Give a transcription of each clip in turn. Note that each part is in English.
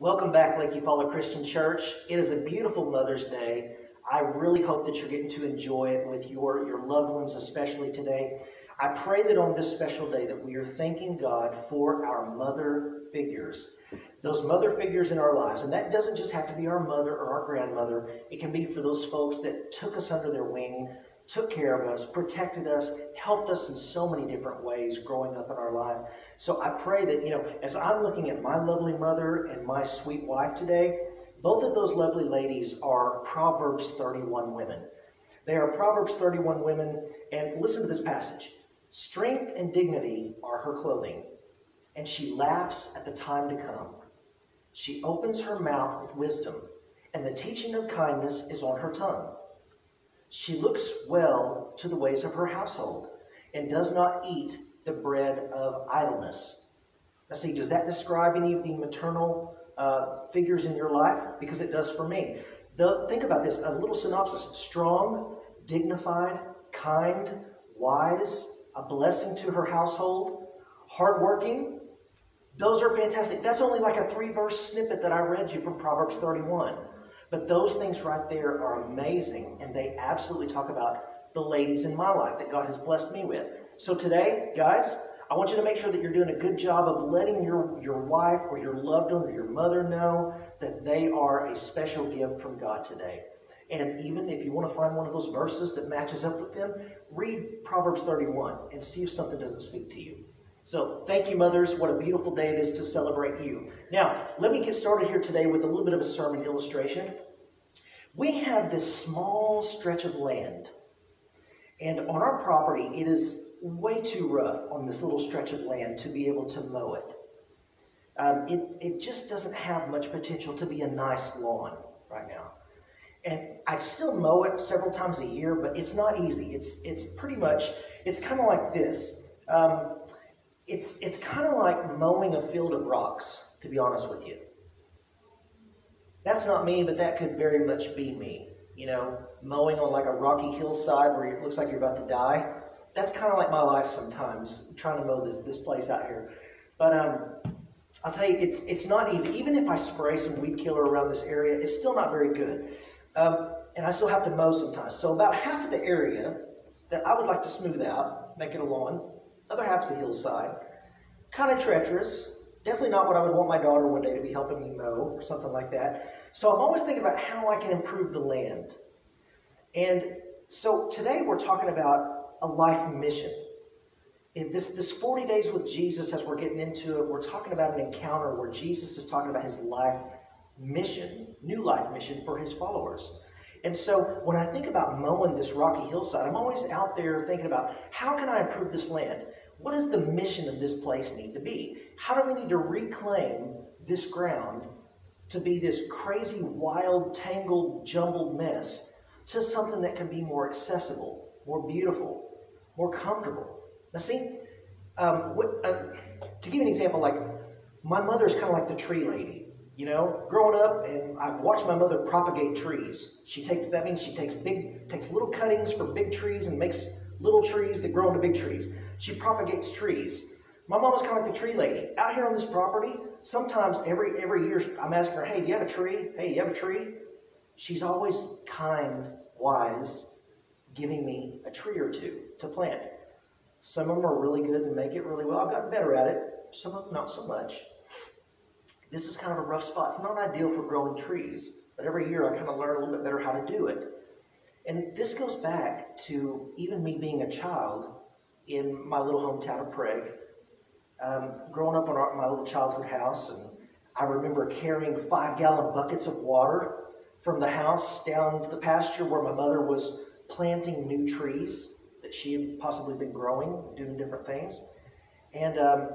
Welcome back, Lake Eufaula Christian Church. It is a beautiful Mother's Day. I really hope that you're getting to enjoy it with your, your loved ones, especially today. I pray that on this special day that we are thanking God for our mother figures. Those mother figures in our lives. And that doesn't just have to be our mother or our grandmother. It can be for those folks that took us under their wing, took care of us, protected us, helped us in so many different ways growing up in our life. So I pray that, you know, as I'm looking at my lovely mother and my sweet wife today, both of those lovely ladies are Proverbs 31 women. They are Proverbs 31 women, and listen to this passage. Strength and dignity are her clothing, and she laughs at the time to come. She opens her mouth with wisdom, and the teaching of kindness is on her tongue. She looks well to the ways of her household and does not eat the bread of idleness. Now, see, does that describe any of the maternal uh, figures in your life? Because it does for me. The, think about this a little synopsis strong, dignified, kind, wise, a blessing to her household, hardworking. Those are fantastic. That's only like a three verse snippet that I read you from Proverbs 31. But those things right there are amazing, and they absolutely talk about the ladies in my life that God has blessed me with. So today, guys, I want you to make sure that you're doing a good job of letting your, your wife or your loved one or your mother know that they are a special gift from God today. And even if you want to find one of those verses that matches up with them, read Proverbs 31 and see if something doesn't speak to you. So, thank you, mothers. What a beautiful day it is to celebrate you. Now, let me get started here today with a little bit of a sermon illustration. We have this small stretch of land, and on our property, it is way too rough on this little stretch of land to be able to mow it. Um, it, it just doesn't have much potential to be a nice lawn right now. And I still mow it several times a year, but it's not easy. It's, it's pretty much, it's kind of like this. Um, it's, it's kind of like mowing a field of rocks, to be honest with you. That's not me, but that could very much be me. You know, mowing on like a rocky hillside where it looks like you're about to die. That's kind of like my life sometimes, trying to mow this, this place out here. But um, I'll tell you, it's, it's not easy. Even if I spray some weed killer around this area, it's still not very good. Um, and I still have to mow sometimes. So about half of the area that I would like to smooth out, make it a lawn, other half's a hillside. Kind of treacherous. Definitely not what I would want my daughter one day to be helping me mow or something like that. So I'm always thinking about how I can improve the land. And so today we're talking about a life mission. In this, this 40 days with Jesus, as we're getting into it, we're talking about an encounter where Jesus is talking about his life mission, new life mission for his followers. And so when I think about mowing this rocky hillside, I'm always out there thinking about how can I improve this land? What does the mission of this place need to be? How do we need to reclaim this ground to be this crazy, wild, tangled, jumbled mess to something that can be more accessible, more beautiful, more comfortable? Now, see, um, what, uh, to give you an example, like my mother's kind of like the tree lady. You know, growing up, and I've watched my mother propagate trees. She takes that means she takes big, takes little cuttings from big trees and makes little trees that grow into big trees. She propagates trees. My mom was kind of like the tree lady. Out here on this property, sometimes every every year I'm asking her, "Hey, do you have a tree? Hey, do you have a tree?" She's always kind, wise, giving me a tree or two to plant. Some of them are really good and make it really well. I've gotten better at it. Some of them not so much this is kind of a rough spot. It's not ideal for growing trees, but every year I kind of learn a little bit better how to do it. And this goes back to even me being a child in my little hometown of Prague. Um, growing up in our, my little childhood house, and I remember carrying five gallon buckets of water from the house down to the pasture where my mother was planting new trees that she had possibly been growing, doing different things. And, um,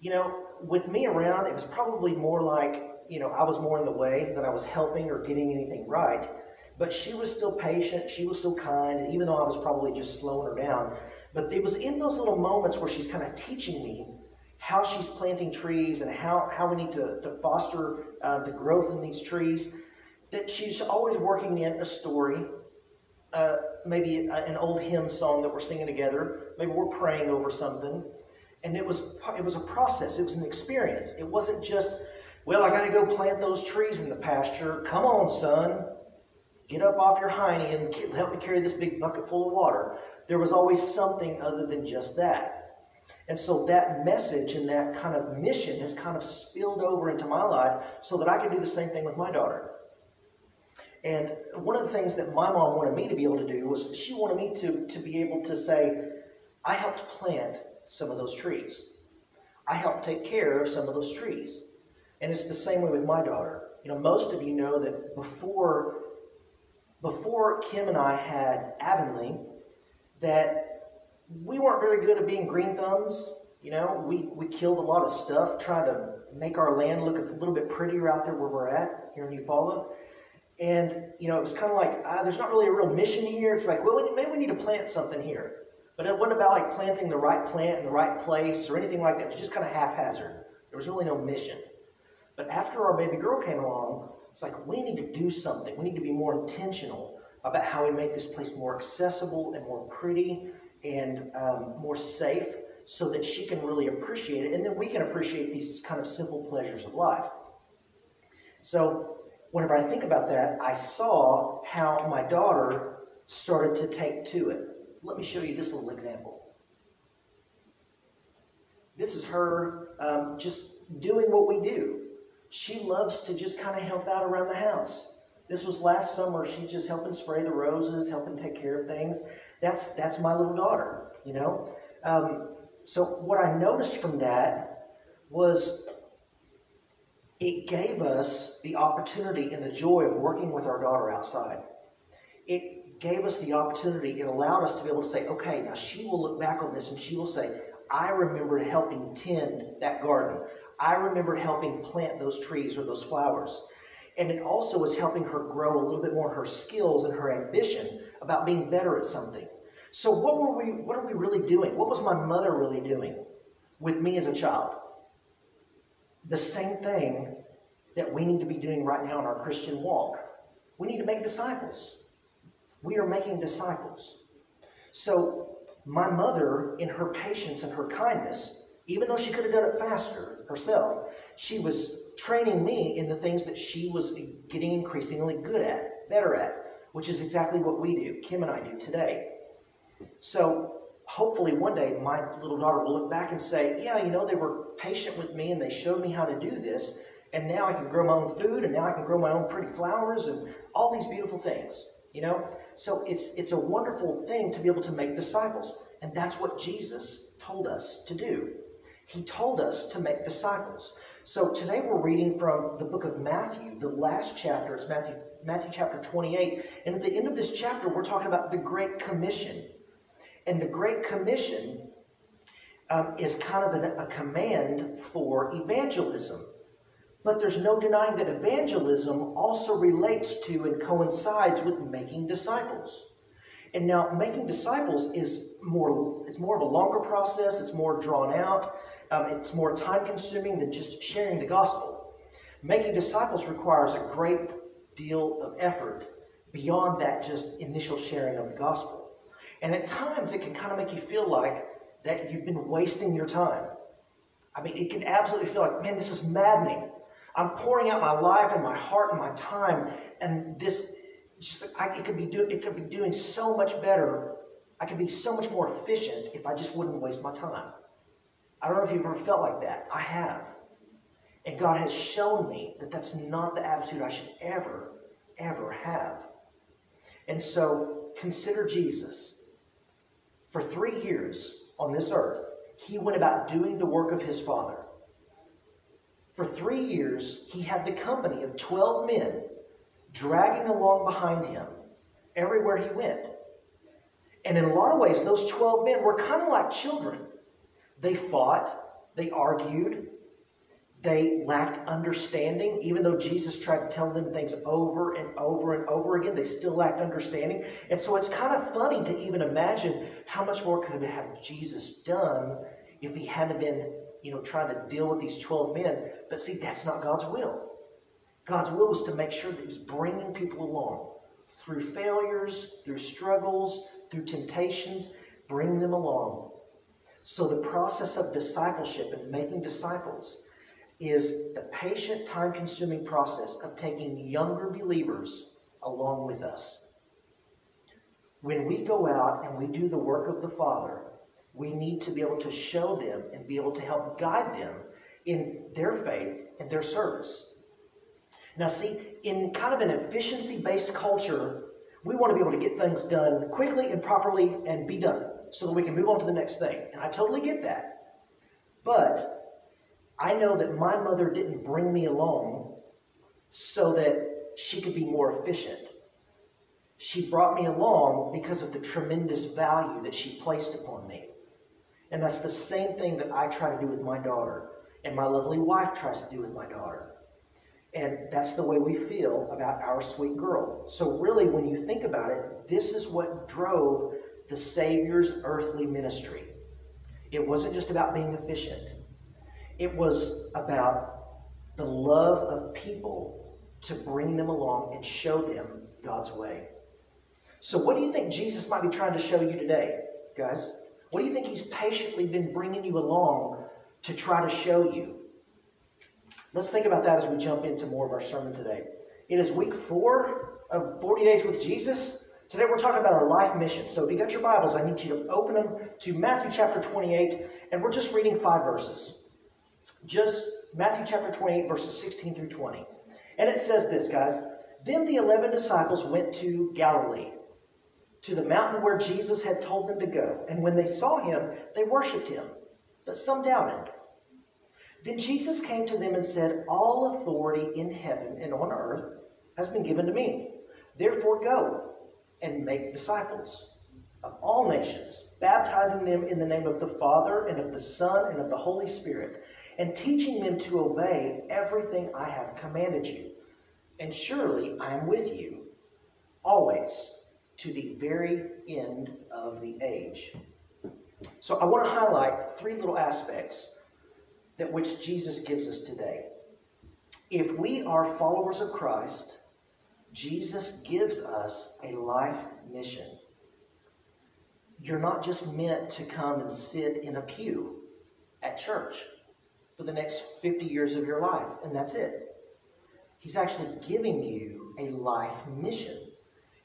you know, with me around, it was probably more like, you know, I was more in the way than I was helping or getting anything right. But she was still patient, she was still kind, even though I was probably just slowing her down. But it was in those little moments where she's kind of teaching me how she's planting trees and how, how we need to, to foster uh, the growth in these trees, that she's always working in a story, uh, maybe an old hymn song that we're singing together, maybe we're praying over something, and it was, it was a process, it was an experience. It wasn't just, Well, I got to go plant those trees in the pasture. Come on, son. Get up off your hiney and help me carry this big bucket full of water. There was always something other than just that. And so that message and that kind of mission has kind of spilled over into my life so that I can do the same thing with my daughter. And one of the things that my mom wanted me to be able to do was she wanted me to, to be able to say, I helped plant some of those trees. I helped take care of some of those trees. And it's the same way with my daughter. You know, most of you know that before before Kim and I had Avonlea, that we weren't very good at being green thumbs. You know, we, we killed a lot of stuff trying to make our land look a little bit prettier out there where we're at here in Eufaula. And, you know, it was kind of like, uh, there's not really a real mission here. It's like, well, maybe we need to plant something here. But it wasn't about like planting the right plant in the right place or anything like that. It was just kind of haphazard. There was really no mission. But after our baby girl came along, it's like we need to do something. We need to be more intentional about how we make this place more accessible and more pretty and um, more safe so that she can really appreciate it. And then we can appreciate these kind of simple pleasures of life. So, whenever I think about that, I saw how my daughter started to take to it. Let me show you this little example. This is her um, just doing what we do. She loves to just kind of help out around the house. This was last summer. She's just helping spray the roses, helping take care of things. That's that's my little daughter, you know. Um, so what I noticed from that was it gave us the opportunity and the joy of working with our daughter outside. It gave us the opportunity. It allowed us to be able to say, okay, now she will look back on this and she will say, I remember helping tend that garden. I remember helping plant those trees or those flowers. And it also was helping her grow a little bit more her skills and her ambition about being better at something. So what were we what are we really doing? What was my mother really doing with me as a child? The same thing that we need to be doing right now in our Christian walk. We need to make disciples. We are making disciples. So my mother, in her patience and her kindness, even though she could have done it faster, herself. She was training me in the things that she was getting increasingly good at, better at, which is exactly what we do, Kim and I do today. So hopefully one day my little daughter will look back and say, yeah, you know, they were patient with me and they showed me how to do this. And now I can grow my own food and now I can grow my own pretty flowers and all these beautiful things, you know? So it's, it's a wonderful thing to be able to make disciples. And that's what Jesus told us to do. He told us to make disciples. So today we're reading from the book of Matthew, the last chapter. It's Matthew, Matthew chapter 28. And at the end of this chapter, we're talking about the Great Commission. And the Great Commission um, is kind of an, a command for evangelism. But there's no denying that evangelism also relates to and coincides with making disciples. And now making disciples is more it's more of a longer process, it's more drawn out. Um, it's more time consuming than just sharing the gospel. Making disciples requires a great deal of effort beyond that just initial sharing of the gospel. And at times it can kind of make you feel like that you've been wasting your time. I mean, it can absolutely feel like, man, this is maddening. I'm pouring out my life and my heart and my time, and this just I, it could be do, it could be doing so much better. I could be so much more efficient if I just wouldn't waste my time. I don't know if you've ever felt like that. I have. And God has shown me that that's not the attitude I should ever, ever have. And so consider Jesus. For three years on this earth, he went about doing the work of his Father. For three years, he had the company of 12 men dragging along behind him everywhere he went. And in a lot of ways, those 12 men were kind of like children. They fought, they argued, they lacked understanding. Even though Jesus tried to tell them things over and over and over again, they still lacked understanding. And so it's kind of funny to even imagine how much more could have Jesus done if he hadn't been, you know, trying to deal with these 12 men. But see, that's not God's will. God's will was to make sure that he was bringing people along through failures, through struggles, through temptations, bring them along so the process of discipleship and making disciples is the patient, time consuming process of taking younger believers along with us. When we go out and we do the work of the Father, we need to be able to show them and be able to help guide them in their faith and their service. Now, see, in kind of an efficiency based culture, we want to be able to get things done quickly and properly and be done so that we can move on to the next thing. And I totally get that. But I know that my mother didn't bring me along so that she could be more efficient. She brought me along because of the tremendous value that she placed upon me. And that's the same thing that I try to do with my daughter, and my lovely wife tries to do with my daughter. And that's the way we feel about our sweet girl. So, really, when you think about it, this is what drove the Savior's earthly ministry. It wasn't just about being efficient, it was about the love of people to bring them along and show them God's way. So, what do you think Jesus might be trying to show you today, guys? What do you think he's patiently been bringing you along to try to show you? Let's think about that as we jump into more of our sermon today. It is week four of 40 Days with Jesus. Today we're talking about our life mission. So if you got your Bibles, I need you to open them to Matthew chapter 28, and we're just reading five verses. Just Matthew chapter 28, verses 16 through 20. And it says this, guys. Then the eleven disciples went to Galilee, to the mountain where Jesus had told them to go. And when they saw him, they worshipped him, but some doubted. Then Jesus came to them and said, All authority in heaven and on earth has been given to me. Therefore, go and make disciples of all nations, baptizing them in the name of the Father and of the Son and of the Holy Spirit, and teaching them to obey everything I have commanded you. And surely I am with you always to the very end of the age. So I want to highlight three little aspects that which Jesus gives us today. If we are followers of Christ, Jesus gives us a life mission. You're not just meant to come and sit in a pew at church for the next 50 years of your life, and that's it. He's actually giving you a life mission.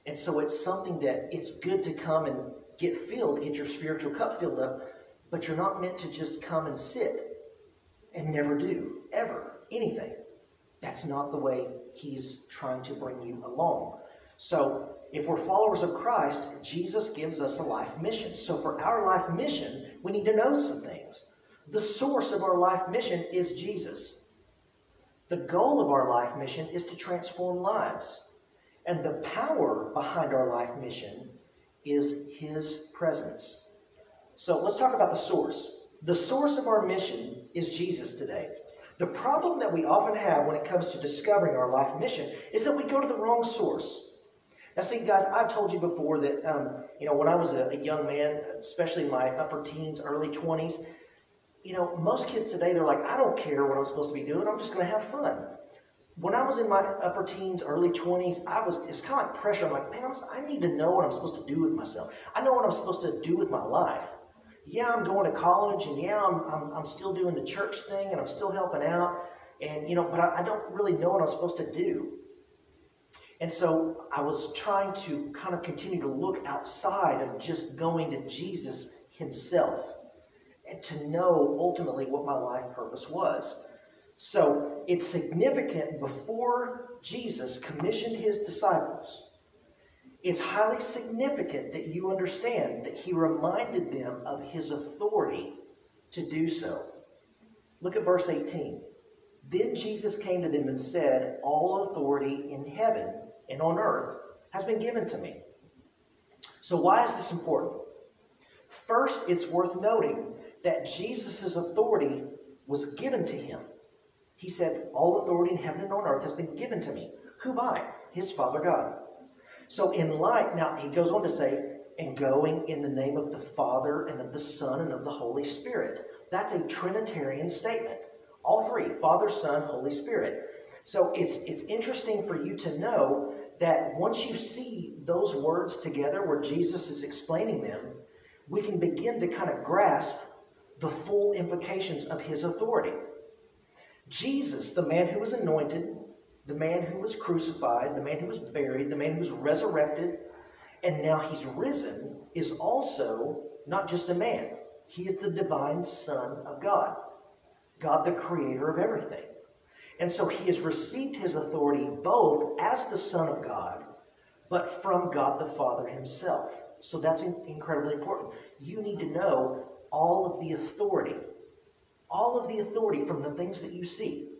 And so it's something that it's good to come and get filled, get your spiritual cup filled up, but you're not meant to just come and sit and never do, ever, anything. That's not the way he's trying to bring you along. So, if we're followers of Christ, Jesus gives us a life mission. So, for our life mission, we need to know some things. The source of our life mission is Jesus. The goal of our life mission is to transform lives. And the power behind our life mission is His presence. So, let's talk about the source. The source of our mission is Jesus today. The problem that we often have when it comes to discovering our life mission is that we go to the wrong source. Now, see, guys, I've told you before that, um, you know, when I was a, a young man, especially in my upper teens, early 20s, you know, most kids today, they're like, I don't care what I'm supposed to be doing, I'm just going to have fun. When I was in my upper teens, early 20s, I was, it was kind of like pressure. I'm like, man, I'm, I need to know what I'm supposed to do with myself. I know what I'm supposed to do with my life yeah, I'm going to college and yeah, I'm, I'm, I'm still doing the church thing and I'm still helping out. And, you know, but I, I don't really know what I'm supposed to do. And so I was trying to kind of continue to look outside of just going to Jesus himself and to know ultimately what my life purpose was. So it's significant before Jesus commissioned his disciples it's highly significant that you understand that he reminded them of his authority to do so. Look at verse 18. Then Jesus came to them and said, All authority in heaven and on earth has been given to me. So, why is this important? First, it's worth noting that Jesus' authority was given to him. He said, All authority in heaven and on earth has been given to me. Who by? His Father God. So, in light, now he goes on to say, and going in the name of the Father and of the Son and of the Holy Spirit. That's a Trinitarian statement. All three Father, Son, Holy Spirit. So it's, it's interesting for you to know that once you see those words together where Jesus is explaining them, we can begin to kind of grasp the full implications of his authority. Jesus, the man who was anointed, the man who was crucified, the man who was buried, the man who was resurrected, and now he's risen, is also not just a man. He is the divine Son of God, God, the creator of everything. And so he has received his authority both as the Son of God, but from God the Father himself. So that's incredibly important. You need to know all of the authority, all of the authority from the things that you see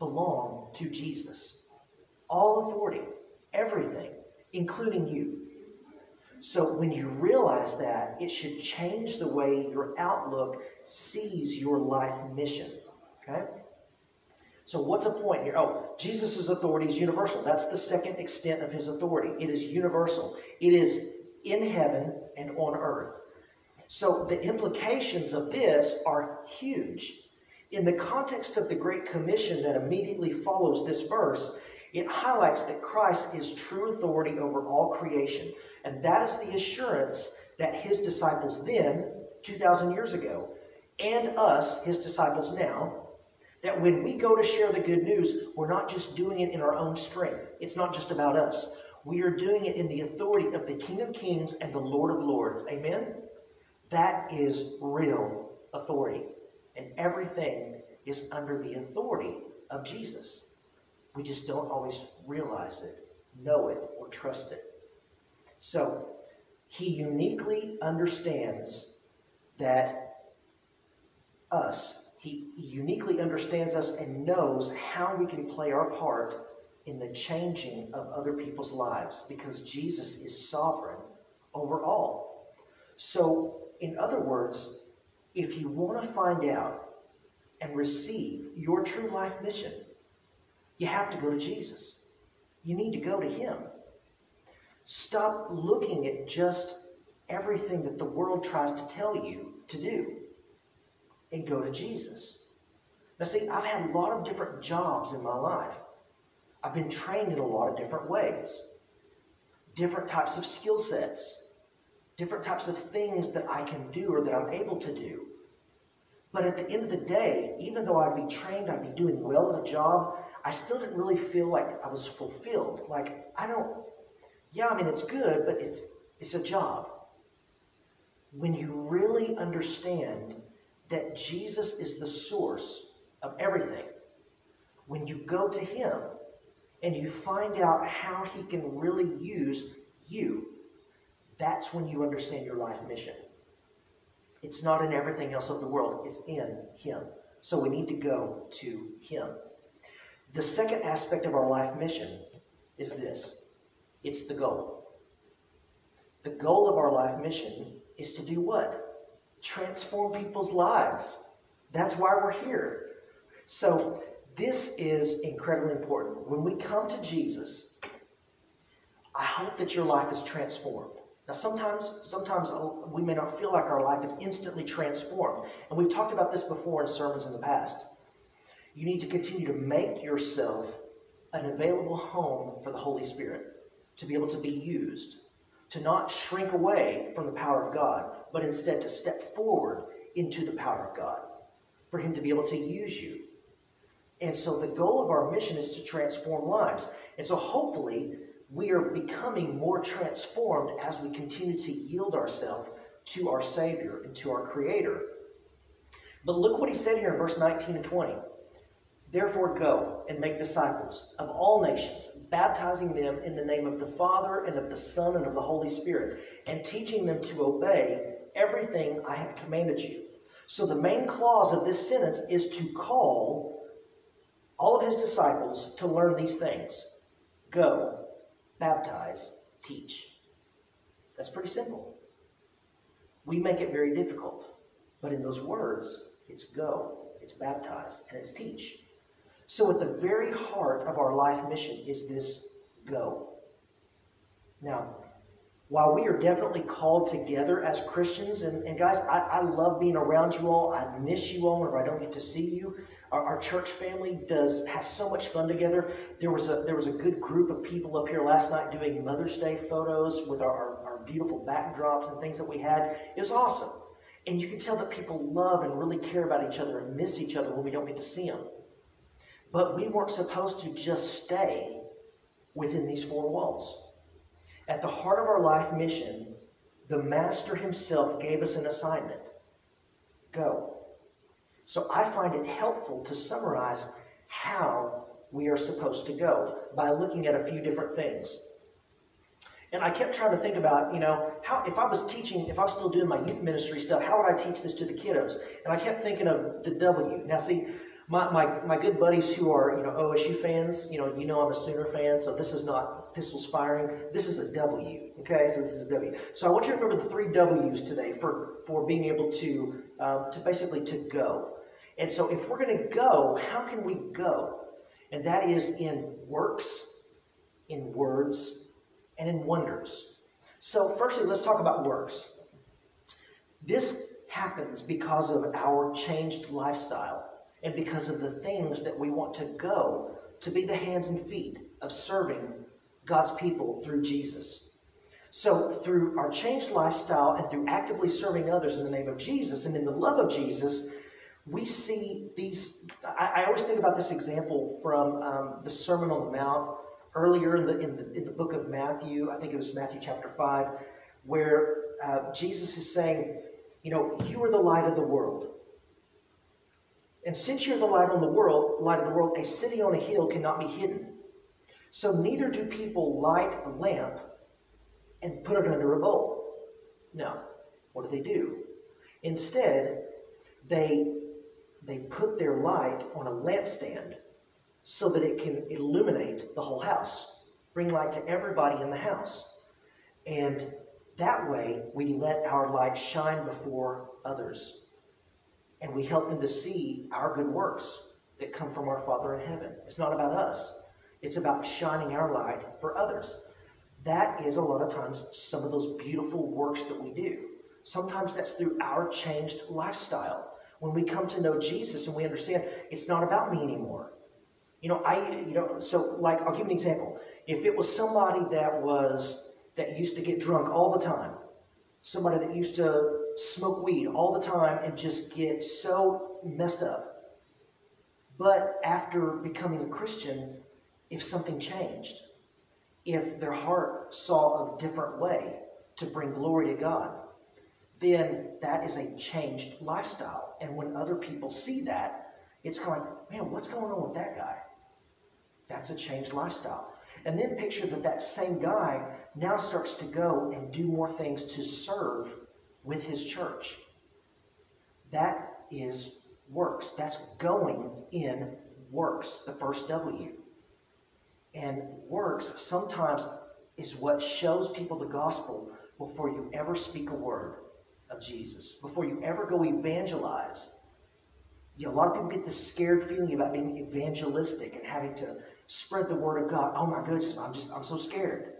belong to Jesus. All authority, everything, including you. So when you realize that, it should change the way your outlook sees your life mission. Okay? So what's a point here? Oh, Jesus' authority is universal. That's the second extent of his authority. It is universal. It is in heaven and on earth. So the implications of this are huge. In the context of the Great Commission that immediately follows this verse, it highlights that Christ is true authority over all creation. And that is the assurance that his disciples then, 2,000 years ago, and us, his disciples now, that when we go to share the good news, we're not just doing it in our own strength. It's not just about us. We are doing it in the authority of the King of Kings and the Lord of Lords. Amen? That is real authority. And everything is under the authority of Jesus. We just don't always realize it, know it, or trust it. So, he uniquely understands that us, he uniquely understands us and knows how we can play our part in the changing of other people's lives because Jesus is sovereign over all. So, in other words, if you want to find out and receive your true life mission, you have to go to Jesus. You need to go to Him. Stop looking at just everything that the world tries to tell you to do and go to Jesus. Now, see, I've had a lot of different jobs in my life. I've been trained in a lot of different ways, different types of skill sets different types of things that I can do or that I'm able to do. But at the end of the day, even though I'd be trained, I'd be doing well at a job, I still didn't really feel like I was fulfilled. Like, I don't, yeah, I mean, it's good, but it's, it's a job. When you really understand that Jesus is the source of everything, when you go to Him and you find out how He can really use you, that's when you understand your life mission. It's not in everything else of the world, it's in Him. So we need to go to Him. The second aspect of our life mission is this it's the goal. The goal of our life mission is to do what? Transform people's lives. That's why we're here. So, this is incredibly important. When we come to Jesus, I hope that your life is transformed. Now, sometimes, sometimes we may not feel like our life is instantly transformed. And we've talked about this before in sermons in the past. You need to continue to make yourself an available home for the Holy Spirit to be able to be used, to not shrink away from the power of God, but instead to step forward into the power of God, for Him to be able to use you. And so the goal of our mission is to transform lives. And so hopefully, we are becoming more transformed as we continue to yield ourselves to our Savior and to our Creator. But look what he said here in verse 19 and 20. Therefore, go and make disciples of all nations, baptizing them in the name of the Father and of the Son and of the Holy Spirit, and teaching them to obey everything I have commanded you. So, the main clause of this sentence is to call all of his disciples to learn these things. Go baptize, teach. That's pretty simple. We make it very difficult. But in those words, it's go, it's baptize, and it's teach. So at the very heart of our life mission is this go. Now, while we are definitely called together as Christians, and, and guys, I, I love being around you all. I miss you all whenever I don't get to see you. Our, our, church family does has so much fun together. There was a there was a good group of people up here last night doing Mother's Day photos with our, our, our beautiful backdrops and things that we had. It was awesome. And you can tell that people love and really care about each other and miss each other when we don't get to see them. But we weren't supposed to just stay within these four walls. At the heart of our life mission, the Master himself gave us an assignment go. So I find it helpful to summarize how we are supposed to go by looking at a few different things. And I kept trying to think about, you know, how if I was teaching, if I was still doing my youth ministry stuff, how would I teach this to the kiddos? And I kept thinking of the W. Now, see, my, my, my good buddies who are, you know, OSU fans, you know, you know I'm a Sooner fan, so this is not pistols firing. This is a W, okay? So this is a W. So I want you to remember the three W's today for, for being able to, um, to basically to go. And so if we're going to go, how can we go? And that is in works, in words, and in wonders. So, firstly, let's talk about works. This happens because of our changed lifestyle and because of the things that we want to go to be the hands and feet of serving God's people through Jesus. So, through our changed lifestyle and through actively serving others in the name of Jesus and in the love of Jesus, we see these. I, I always think about this example from um, the Sermon on the Mount earlier in the, in the, in the book of Matthew. I think it was Matthew chapter 5, where uh, Jesus is saying, You know, you are the light of the world. And since you're the light on the world, light of the world, a city on a hill cannot be hidden. So neither do people light a lamp and put it under a bowl. No. What do they do? Instead, they they put their light on a lampstand so that it can illuminate the whole house, bring light to everybody in the house. And that way, we let our light shine before others and we help them to see our good works that come from our Father in heaven. It's not about us, it's about shining our light for others. That is a lot of times some of those beautiful works that we do. Sometimes that's through our changed lifestyle. When we come to know Jesus and we understand it's not about me anymore. You know, I, you know, so like, I'll give an example. If it was somebody that was, that used to get drunk all the time, somebody that used to smoke weed all the time and just get so messed up. But after becoming a Christian, if something changed, if their heart saw a different way to bring glory to God, then that is a changed lifestyle. And when other people see that, it's of like, man, what's going on with that guy? That's a changed lifestyle. And then picture that that same guy now starts to go and do more things to serve with his church. That is works. That's going in works, the first W. And works sometimes is what shows people the gospel before you ever speak a word of Jesus, before you ever go evangelize. You know, a lot of people get this scared feeling about being evangelistic and having to spread the word of God. Oh my goodness, I'm just, I'm so scared.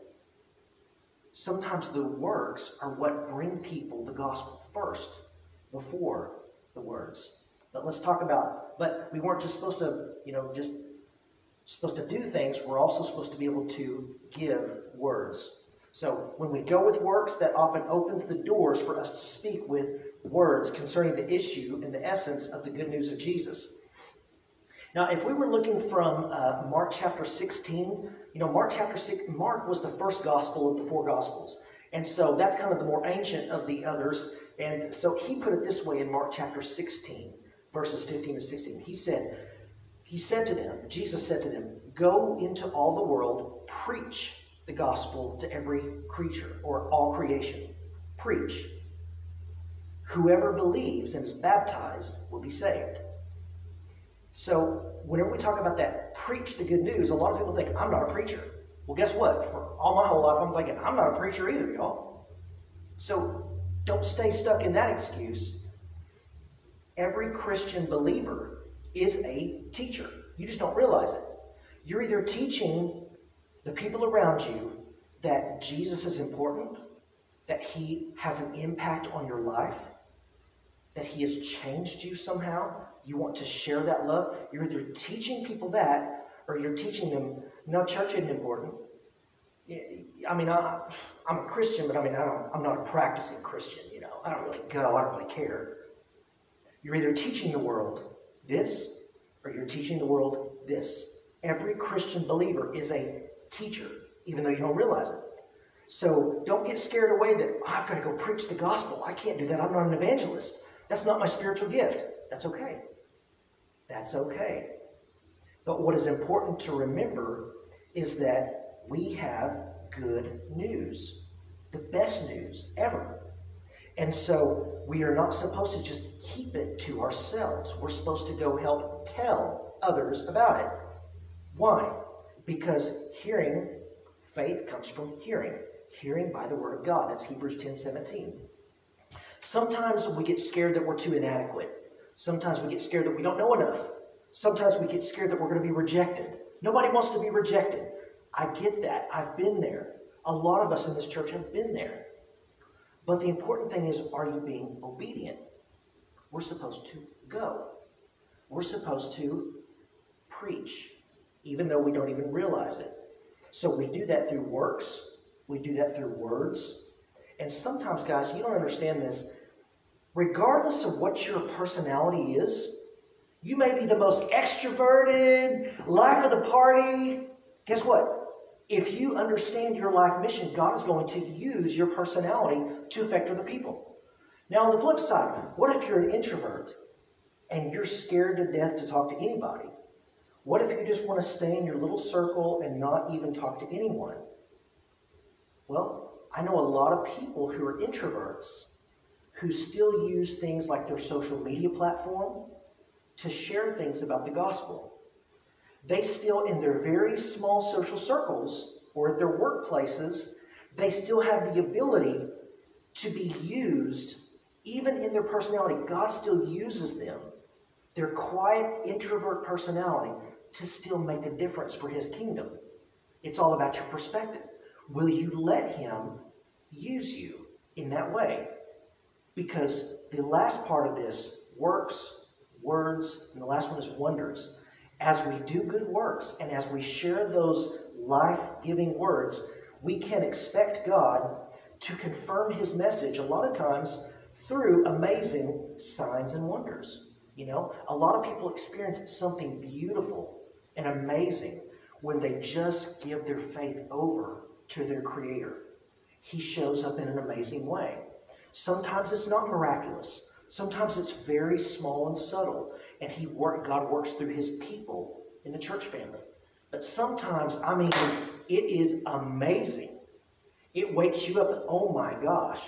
Sometimes the works are what bring people the gospel first before the words. But let's talk about, but we weren't just supposed to, you know, just supposed to do things. We're also supposed to be able to give words. So when we go with works, that often opens the doors for us to speak with words concerning the issue and the essence of the good news of Jesus. Now, if we were looking from uh, Mark chapter 16, you know, Mark chapter 6, Mark was the first gospel of the four gospels. And so that's kind of the more ancient of the others. And so he put it this way in Mark chapter 16, verses 15 to 16. He said, He said to them, Jesus said to them, Go into all the world, preach the gospel to every creature or all creation. Preach. Whoever believes and is baptized will be saved. So, whenever we talk about that, preach the good news, a lot of people think, I'm not a preacher. Well, guess what? For all my whole life, I'm thinking, I'm not a preacher either, y'all. So, don't stay stuck in that excuse. Every Christian believer is a teacher. You just don't realize it. You're either teaching the people around you that Jesus is important, that he has an impact on your life, that he has changed you somehow, you want to share that love, you're either teaching people that or you're teaching them, no, church isn't important. I mean, I, am a Christian, but I mean, I don't, I'm not a practicing Christian, you know. I don't really go, I don't really care. You're either teaching the world this or you're teaching the world this. Every Christian believer is a teacher, even though you don't realize it. So don't get scared away that oh, I've got to go preach the gospel. I can't do that. I'm not an evangelist. That's not my spiritual gift. That's okay. That's okay. But what is important to remember is that we have good news, the best news ever. And so we are not supposed to just keep it to ourselves. We're supposed to go help tell others about it. Why? Because hearing, faith comes from hearing. Hearing by the word of God. That's Hebrews 10 17. Sometimes we get scared that we're too inadequate. Sometimes we get scared that we don't know enough. Sometimes we get scared that we're going to be rejected. Nobody wants to be rejected. I get that. I've been there. A lot of us in this church have been there. But the important thing is, are you being obedient? We're supposed to go. We're supposed to preach, even though we don't even realize it. So we do that through works, we do that through words. And sometimes, guys, you don't understand this. Regardless of what your personality is, you may be the most extroverted, life of the party. Guess what? If you understand your life mission, God is going to use your personality to affect other people. Now, on the flip side, what if you're an introvert and you're scared to death to talk to anybody? What if you just want to stay in your little circle and not even talk to anyone? Well, I know a lot of people who are introverts who still use things like their social media platform to share things about the gospel they still, in their very small social circles or at their workplaces, they still have the ability to be used, even in their personality. God still uses them, their quiet, introvert personality, to still make a difference for His kingdom. It's all about your perspective. Will you let Him use you in that way? Because the last part of this works, words, and the last one is wonders as we do good works and as we share those life giving words, we can expect God to confirm his message a lot of times through amazing signs and wonders. You know, a lot of people experience something beautiful and amazing when they just give their faith over to their Creator. He shows up in an amazing way. Sometimes it's not miraculous. Sometimes it's very small and subtle and he work, God works through his people in the church family. But sometimes, I mean, it is amazing. It wakes you up, oh my gosh,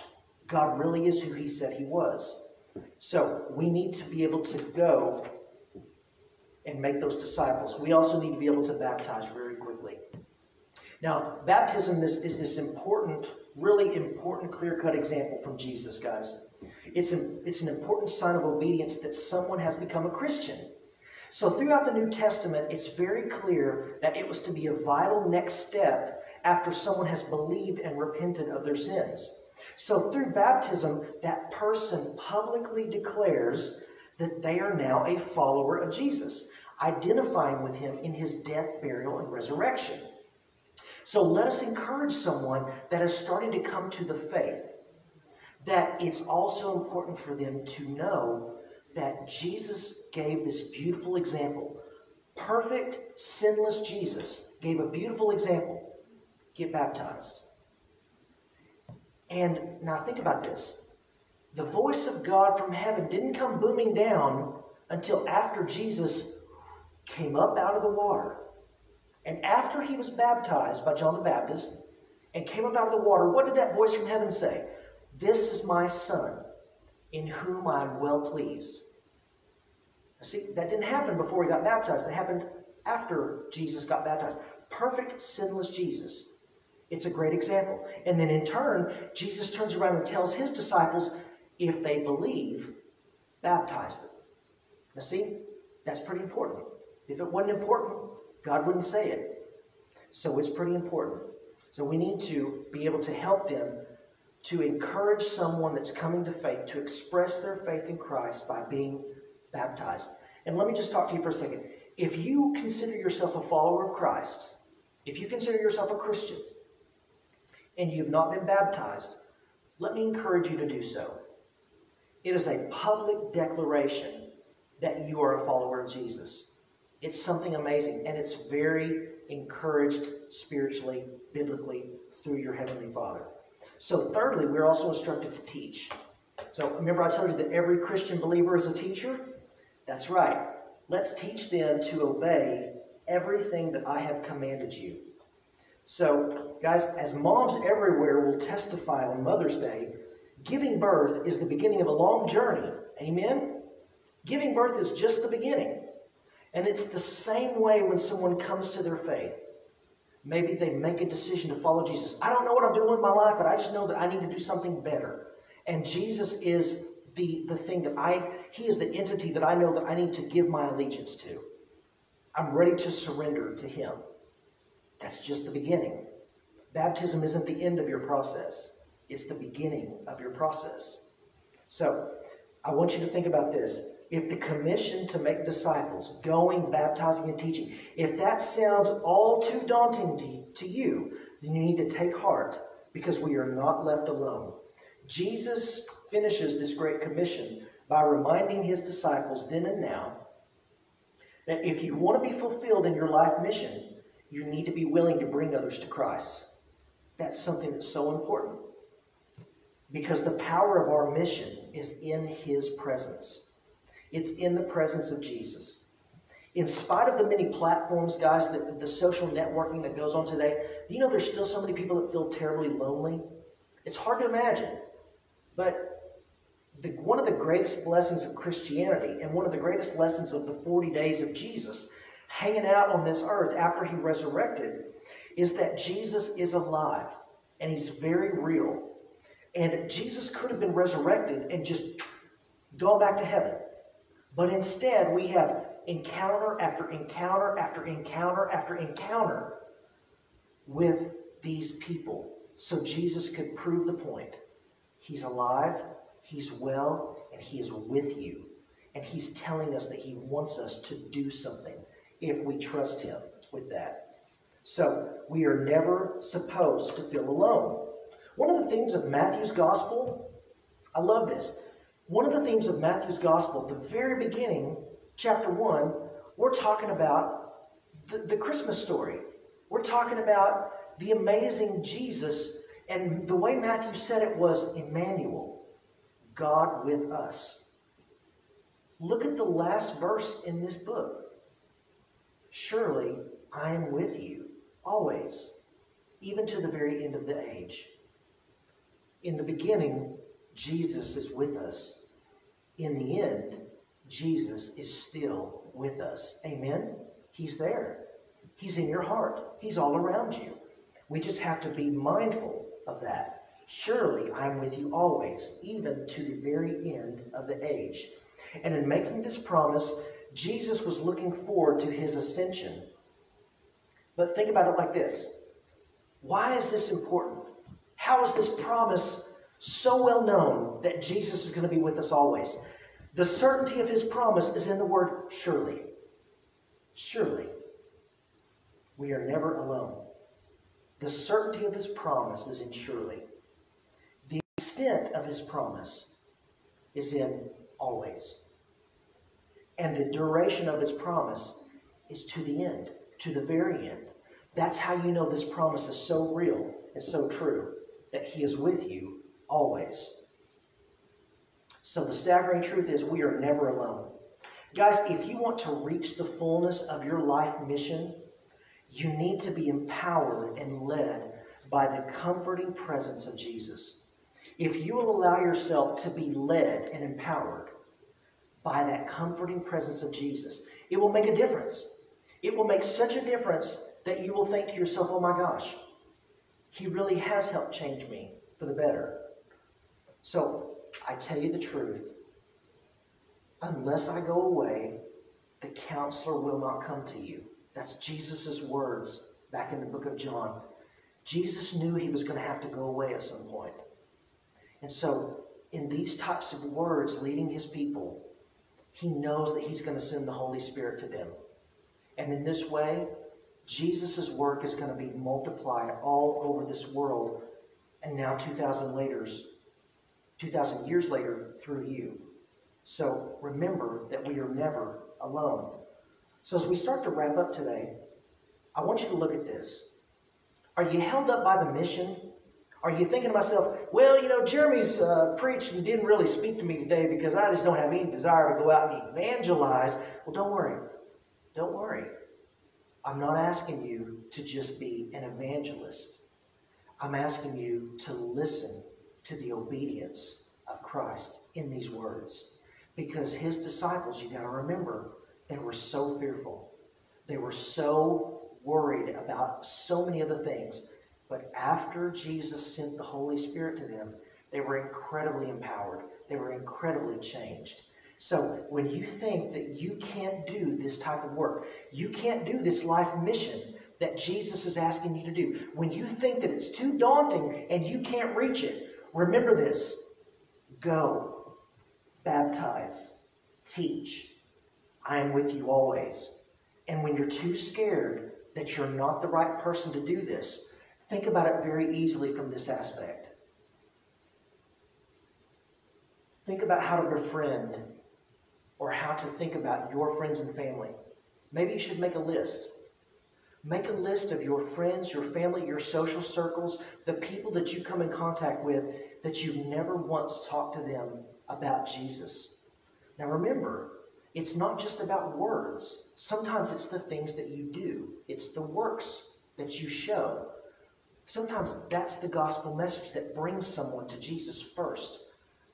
God really is who he said he was. So we need to be able to go and make those disciples. We also need to be able to baptize very quickly. Now, baptism is, is this important, really important, clear cut example from Jesus, guys. It's, a, it's an important sign of obedience that someone has become a Christian. So, throughout the New Testament, it's very clear that it was to be a vital next step after someone has believed and repented of their sins. So, through baptism, that person publicly declares that they are now a follower of Jesus, identifying with him in his death, burial, and resurrection. So, let us encourage someone that is starting to come to the faith that it's also important for them to know that Jesus gave this beautiful example. Perfect, sinless Jesus gave a beautiful example. Get baptized. And now think about this. The voice of God from heaven didn't come booming down until after Jesus came up out of the water. And after he was baptized by John the Baptist and came up out of the water, what did that voice from heaven say? This is my son, in whom I am well pleased. See, that didn't happen before he got baptized. That happened after Jesus got baptized. Perfect, sinless Jesus. It's a great example. And then in turn, Jesus turns around and tells his disciples, if they believe, baptize them. Now, see, that's pretty important. If it wasn't important, God wouldn't say it. So it's pretty important. So we need to be able to help them to encourage someone that's coming to faith to express their faith in Christ by being baptized. And let me just talk to you for a second. If you consider yourself a follower of Christ, if you consider yourself a Christian, and you've not been baptized, let me encourage you to do so. It is a public declaration that you are a follower of Jesus. It's something amazing, and it's very encouraged spiritually, biblically, through your Heavenly Father. So, thirdly, we're also instructed to teach. So, remember, I told you that every Christian believer is a teacher? That's right. Let's teach them to obey everything that I have commanded you. So, guys, as moms everywhere will testify on Mother's Day, giving birth is the beginning of a long journey. Amen? Giving birth is just the beginning. And it's the same way when someone comes to their faith. Maybe they make a decision to follow Jesus. I don't know what I'm doing with my life, but I just know that I need to do something better. And Jesus is the, the thing that I, He is the entity that I know that I need to give my allegiance to. I'm ready to surrender to Him. That's just the beginning. Baptism isn't the end of your process, it's the beginning of your process. So, I want you to think about this. If the commission to make disciples, going, baptizing, and teaching, if that sounds all too daunting to you, then you need to take heart because we are not left alone. Jesus finishes this great commission by reminding his disciples then and now that if you want to be fulfilled in your life mission, you need to be willing to bring others to Christ. That's something that's so important. Because the power of our mission is in His presence, it's in the presence of Jesus. In spite of the many platforms, guys, the, the social networking that goes on today, you know there's still so many people that feel terribly lonely? It's hard to imagine. But the, one of the greatest blessings of Christianity and one of the greatest lessons of the 40 days of Jesus hanging out on this earth after he resurrected is that Jesus is alive and he's very real. And Jesus could have been resurrected and just gone back to heaven. But instead, we have encounter after encounter after encounter after encounter with these people. So Jesus could prove the point. He's alive, He's well, and He is with you. And He's telling us that He wants us to do something if we trust Him with that. So we are never supposed to feel alone. One of the themes of Matthew's gospel, I love this. One of the themes of Matthew's gospel, the very beginning, chapter 1, we're talking about the, the Christmas story. We're talking about the amazing Jesus and the way Matthew said it was Emmanuel, God with us. Look at the last verse in this book. Surely I am with you always, even to the very end of the age. In the beginning, Jesus is with us. In the end, Jesus is still with us. Amen? He's there. He's in your heart. He's all around you. We just have to be mindful of that. Surely I'm with you always, even to the very end of the age. And in making this promise, Jesus was looking forward to his ascension. But think about it like this Why is this important? How is this promise so well known that Jesus is going to be with us always? The certainty of his promise is in the word surely. Surely. We are never alone. The certainty of his promise is in surely. The extent of his promise is in always. And the duration of his promise is to the end, to the very end. That's how you know this promise is so real and so true that he is with you always. So the staggering truth is we are never alone. Guys, if you want to reach the fullness of your life mission, you need to be empowered and led by the comforting presence of Jesus. If you will allow yourself to be led and empowered by that comforting presence of Jesus, it will make a difference. It will make such a difference that you will think to yourself, oh my gosh, he really has helped change me for the better. So I tell you the truth. Unless I go away, the counselor will not come to you. That's Jesus' words back in the book of John. Jesus knew he was going to have to go away at some point. And so, in these types of words leading his people, he knows that he's going to send the Holy Spirit to them. And in this way, Jesus' work is going to be multiplied all over this world. And now, 2,000 later, 2,000 years later, through you. So remember that we are never alone. So as we start to wrap up today, I want you to look at this. Are you held up by the mission? Are you thinking to myself, well, you know, Jeremy's uh, preached and didn't really speak to me today because I just don't have any desire to go out and evangelize? Well, don't worry. Don't worry. I'm not asking you to just be an evangelist. I'm asking you to listen to the obedience of Christ in these words. Because his disciples, you got to remember, they were so fearful. They were so worried about so many other things. But after Jesus sent the Holy Spirit to them, they were incredibly empowered. They were incredibly changed. So when you think that you can't do this type of work, you can't do this life mission that Jesus is asking you to do, when you think that it's too daunting and you can't reach it, remember this go, baptize, teach. I am with you always. And when you're too scared that you're not the right person to do this, think about it very easily from this aspect. Think about how to befriend or how to think about your friends and family. Maybe you should make a list. Make a list of your friends, your family, your social circles, the people that you come in contact with that you've never once talked to them about Jesus. Now remember, it's not just about words. Sometimes it's the things that you do, it's the works that you show. Sometimes that's the gospel message that brings someone to Jesus first,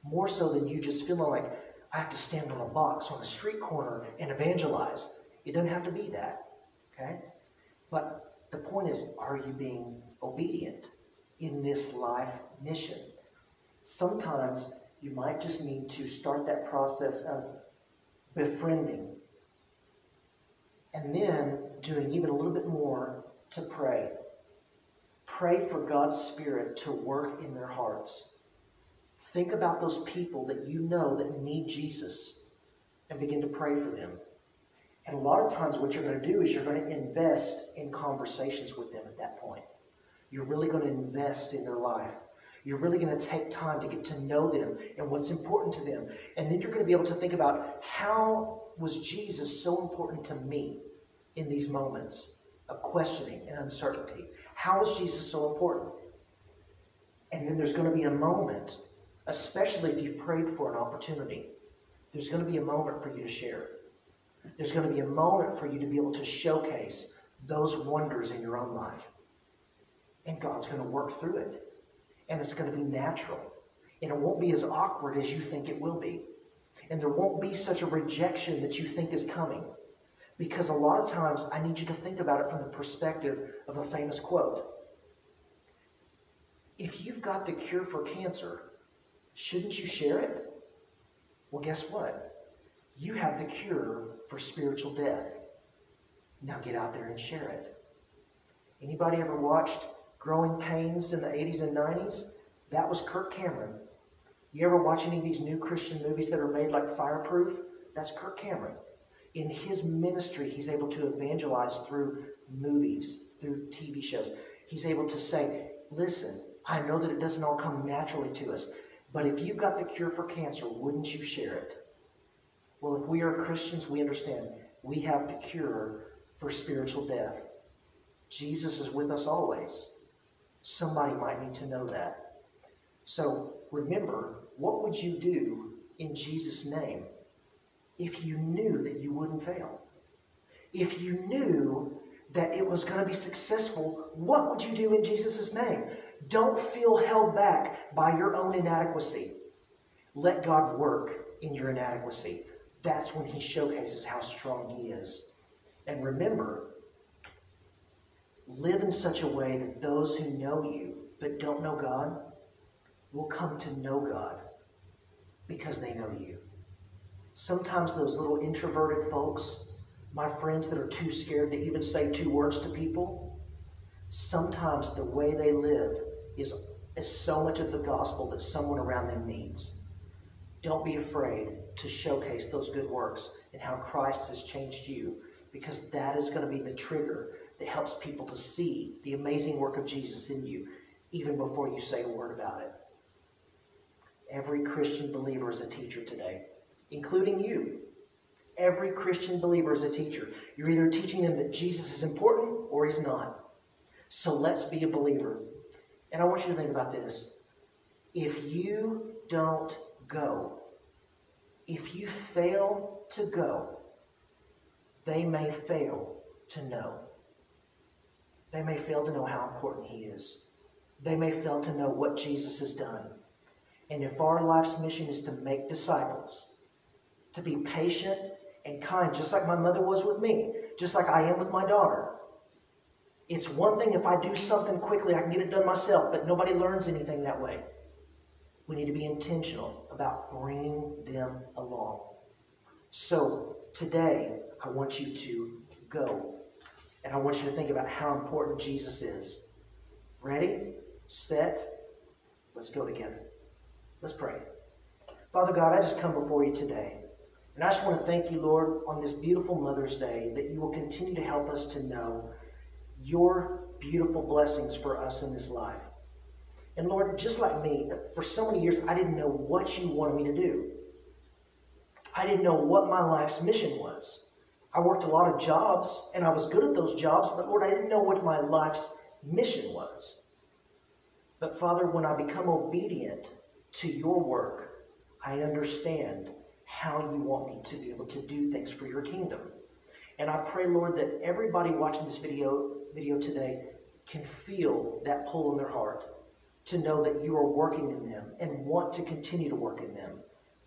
more so than you just feeling like, I have to stand on a box on a street corner and evangelize. It doesn't have to be that. Okay? But the point is, are you being obedient in this life mission? Sometimes you might just need to start that process of befriending and then doing even a little bit more to pray. Pray for God's Spirit to work in their hearts. Think about those people that you know that need Jesus and begin to pray for them. And a lot of times, what you're going to do is you're going to invest in conversations with them at that point. You're really going to invest in their life. You're really going to take time to get to know them and what's important to them. And then you're going to be able to think about how was Jesus so important to me in these moments of questioning and uncertainty? How was Jesus so important? And then there's going to be a moment especially if you've prayed for an opportunity. There's going to be a moment for you to share. There's going to be a moment for you to be able to showcase those wonders in your own life. And God's going to work through it. And it's going to be natural. And it won't be as awkward as you think it will be. And there won't be such a rejection that you think is coming. Because a lot of times, I need you to think about it from the perspective of a famous quote. If you've got the cure for cancer, Shouldn't you share it? Well, guess what? You have the cure for spiritual death. Now get out there and share it. Anybody ever watched Growing Pains in the 80s and 90s? That was Kirk Cameron. You ever watch any of these new Christian movies that are made like Fireproof? That's Kirk Cameron. In his ministry, he's able to evangelize through movies, through TV shows. He's able to say, listen, I know that it doesn't all come naturally to us. But if you've got the cure for cancer, wouldn't you share it? Well, if we are Christians, we understand we have the cure for spiritual death. Jesus is with us always. Somebody might need to know that. So remember, what would you do in Jesus' name if you knew that you wouldn't fail? If you knew that it was going to be successful, what would you do in Jesus' name? Don't feel held back by your own inadequacy. Let God work in your inadequacy. That's when He showcases how strong He is. And remember, live in such a way that those who know you but don't know God will come to know God because they know you. Sometimes those little introverted folks, my friends that are too scared to even say two words to people, sometimes the way they live is, is so much of the gospel that someone around them needs. Don't be afraid to showcase those good works and how Christ has changed you, because that is going to be the trigger that helps people to see the amazing work of Jesus in you, even before you say a word about it. Every Christian believer is a teacher today. including you. Every Christian believer is a teacher. You're either teaching them that Jesus is important or he's not. So let's be a believer. And I want you to think about this. If you don't go, if you fail to go, they may fail to know. They may fail to know how important He is. They may fail to know what Jesus has done. And if our life's mission is to make disciples, to be patient and kind, just like my mother was with me, just like I am with my daughter, it's one thing if I do something quickly, I can get it done myself, but nobody learns anything that way. We need to be intentional about bringing them along. So today, I want you to go. And I want you to think about how important Jesus is. Ready, set, let's go together. Let's pray. Father God, I just come before you today. And I just want to thank you, Lord, on this beautiful Mother's Day, that you will continue to help us to know your beautiful blessings for us in this life. And Lord, just like me, for so many years, I didn't know what you wanted me to do. I didn't know what my life's mission was. I worked a lot of jobs, and I was good at those jobs, but Lord, I didn't know what my life's mission was. But Father, when I become obedient to your work, I understand how you want me to be able to do things for your kingdom. And I pray, Lord, that everybody watching this video, video today can feel that pull in their heart to know that you are working in them and want to continue to work in them.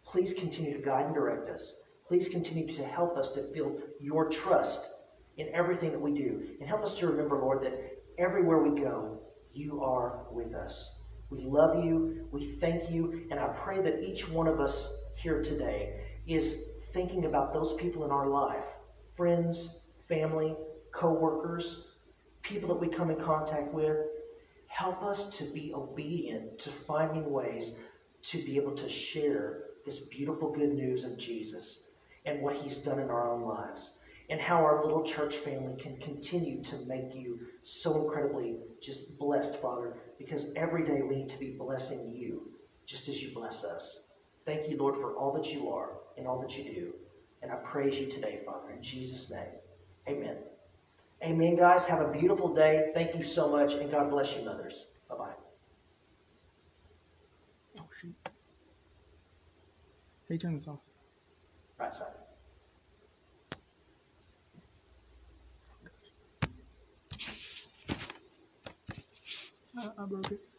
Please continue to guide and direct us. Please continue to help us to feel your trust in everything that we do. And help us to remember, Lord, that everywhere we go, you are with us. We love you. We thank you. And I pray that each one of us here today is thinking about those people in our life friends, family, co workers, people that we come in contact with Help us to be obedient to finding ways to be able to share this beautiful good news of Jesus and what he's done in our own lives and how our little church family can continue to make you so incredibly just blessed, Father, because every day we need to be blessing you just as you bless us. Thank you, Lord, for all that you are and all that you do. And I praise you today, Father, in Jesus' name. Amen. Amen, guys. Have a beautiful day. Thank you so much, and God bless you, mothers. Bye bye. Oh, shoot. Hey, turn this off. Right side. I, I broke it.